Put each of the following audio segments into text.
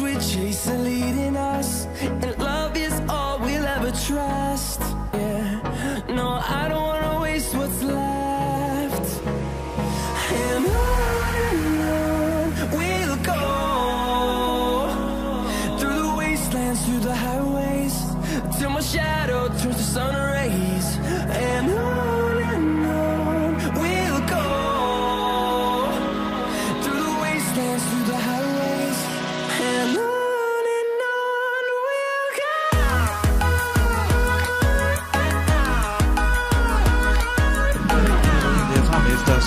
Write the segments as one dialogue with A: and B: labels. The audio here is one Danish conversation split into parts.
A: we chase and
B: leave.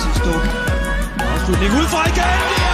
B: sidste år. Afslutning ud fra igen!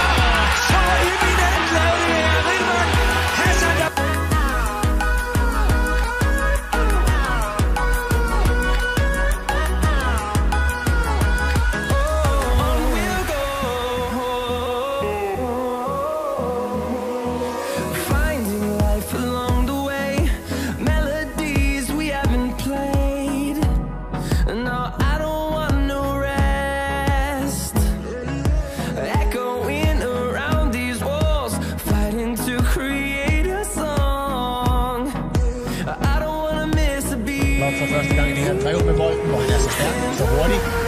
A: buddy.